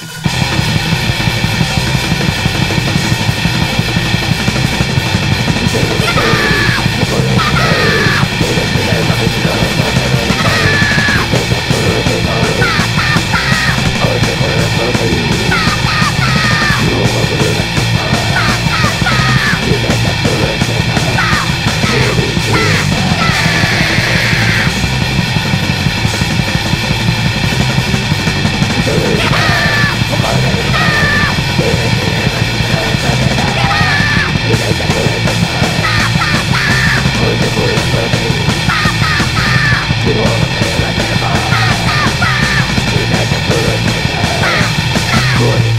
Bye. Good.